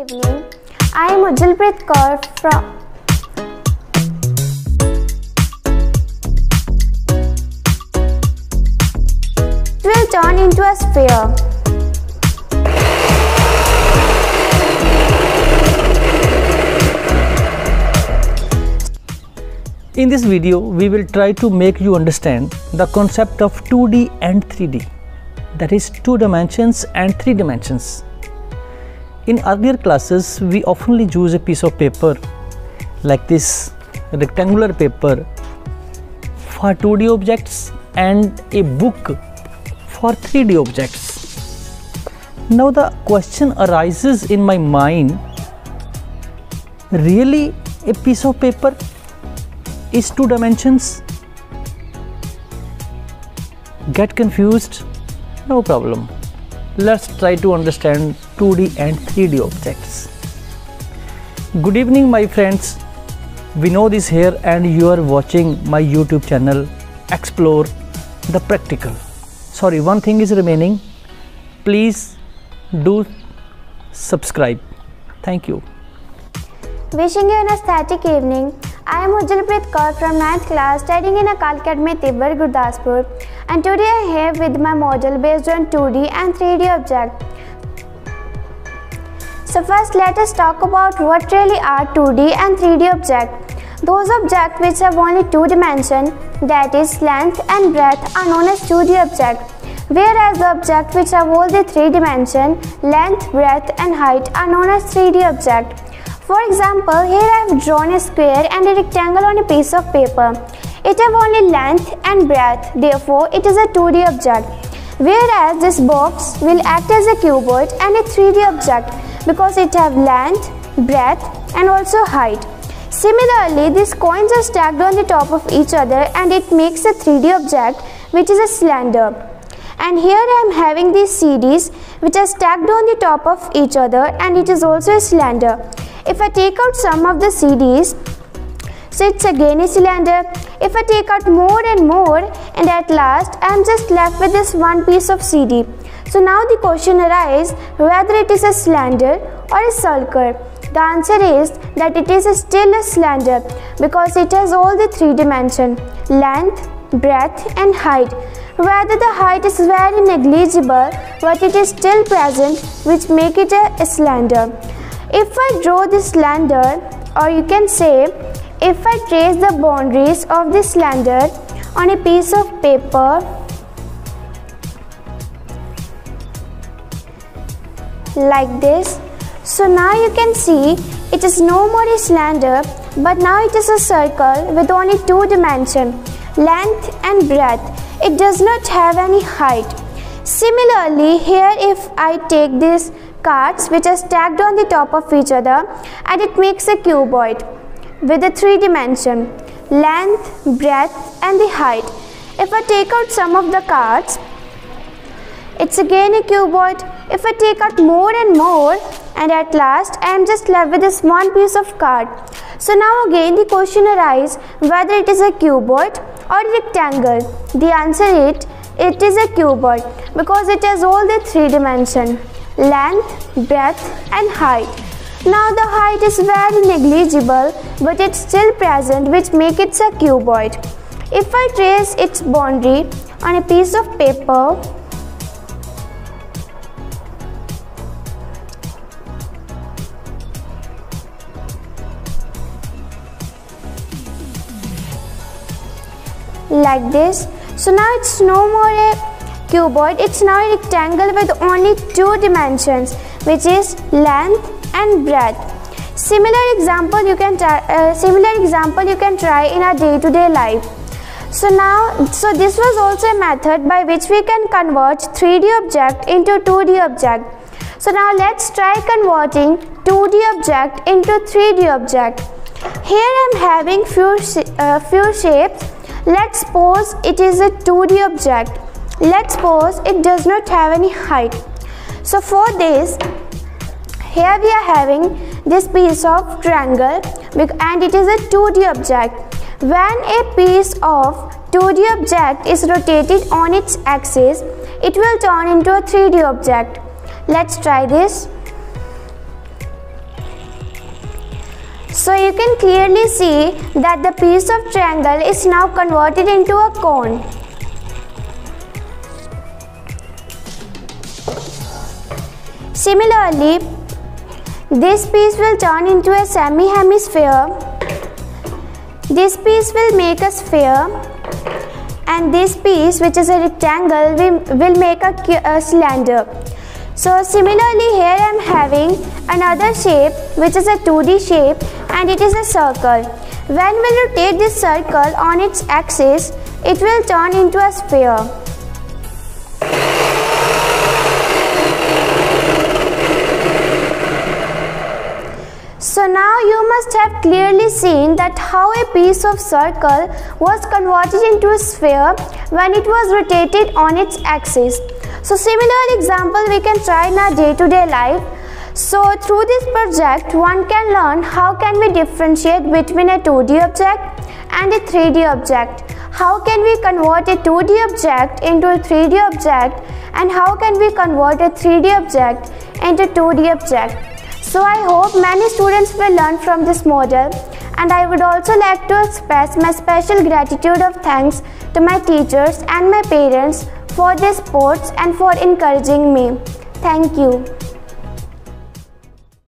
evening. I am Ujjalpreet Kaur from It will turn into a sphere. In this video, we will try to make you understand the concept of 2D and 3D, that is, two dimensions and three dimensions. In earlier classes, we oftenly use a piece of paper like this rectangular paper for 2D objects and a book for 3D objects. Now, the question arises in my mind really a piece of paper is two dimensions? Get confused? No problem. Let's try to understand 2D and 3D objects. Good evening, my friends. Vinod is here, and you are watching my YouTube channel Explore the Practical. Sorry, one thing is remaining. Please do subscribe. Thank you. Wishing you an aesthetic evening. I am Ujjalpreet Kaur from 9th class studying in Akal Academy Tibbar, Gurdaspur and today I am here with my model based on 2D and 3D object. So first let us talk about what really are 2D and 3D object. Those objects which have only two dimensions that is length and breadth are known as 2D object whereas the objects which have all the three dimensions length, breadth and height are known as 3D object. For example, here I have drawn a square and a rectangle on a piece of paper. It have only length and breadth, therefore it is a 2D object. Whereas this box will act as a cuboid and a 3D object because it have length, breadth and also height. Similarly, these coins are stacked on the top of each other and it makes a 3D object which is a cylinder. And here I am having these CDs which are stacked on the top of each other and it is also a cylinder. If I take out some of the CDs, so it's again a cylinder. If I take out more and more and at last I am just left with this one piece of CD. So now the question arises whether it is a cylinder or a circle. The answer is that it is still a cylinder because it has all the three dimensions length, breadth and height. Rather the height is very negligible but it is still present which make it a cylinder. If I draw this cylinder or you can say if I trace the boundaries of this cylinder on a piece of paper like this. So now you can see it is no more a cylinder but now it is a circle with only two dimensions length and breadth. It does not have any height similarly here if I take these cards which are stacked on the top of each other and it makes a cuboid with a three dimension length, breadth and the height. If I take out some of the cards, it's again a cuboid. If I take out more and more and at last I am just left with this one piece of card. So now again the question arises whether it is a cuboid or rectangle. The answer is it is a cuboid because it has all the three dimensions length, breadth and height. Now the height is very negligible but it's still present which make it a cuboid. If I trace its boundary on a piece of paper, like this, so now it's no more a cuboid, it's now a rectangle with only two dimensions which is length and breadth. Similar example you can try, uh, similar example you can try in our day-to-day -day life. So now, so this was also a method by which we can convert 3D object into 2D object. So now let's try converting 2D object into 3D object. Here I am having few, uh, few shapes. Let's suppose it is a 2D object. Let's suppose it does not have any height. So for this, here we are having this piece of triangle and it is a 2D object. When a piece of 2D object is rotated on its axis, it will turn into a 3D object. Let's try this. So you can clearly see that the piece of triangle is now converted into a cone. Similarly, this piece will turn into a semi-hemisphere. This piece will make a sphere and this piece which is a rectangle will, make a, a cylinder. So similarly here I am having another shape which is a 2D shape and it is a circle. When we rotate this circle on its axis, it will turn into a sphere. So now you must have clearly seen that how a piece of circle was converted into a sphere when it was rotated on its axis. So similar example we can try in our day-to-day -day life. So through this project one can learn how can we differentiate between a 2D object and a 3D object. How can we convert a 2D object into a 3D object and how can we convert a 3D object into 2D object. So I hope many students will learn from this model and I would also like to express my special gratitude of thanks to my teachers and my parents for their support and for encouraging me. Thank you.